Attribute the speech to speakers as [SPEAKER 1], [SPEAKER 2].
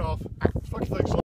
[SPEAKER 1] off. Fucking thanks.